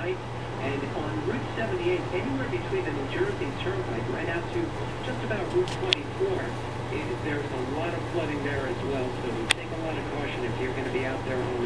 Heights. And on Route 78, anywhere between the New Jersey Turnpike right out to just about Route 24, it, there's a lot of flooding there as well. So take a lot of caution if you're going to be out there on